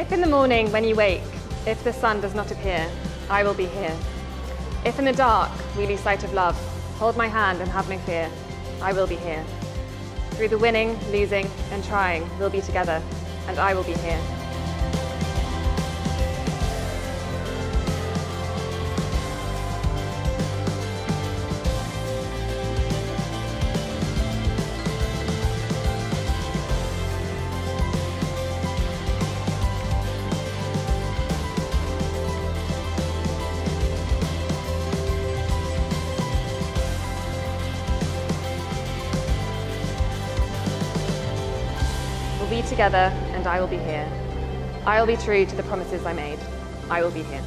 If in the morning when you wake, if the sun does not appear, I will be here. If in the dark we lose sight of love, hold my hand and have no fear. I will be here. Through the winning, losing, and trying, we'll be together, and I will be here. Be together, and I will be here. I will be true to the promises I made. I will be here.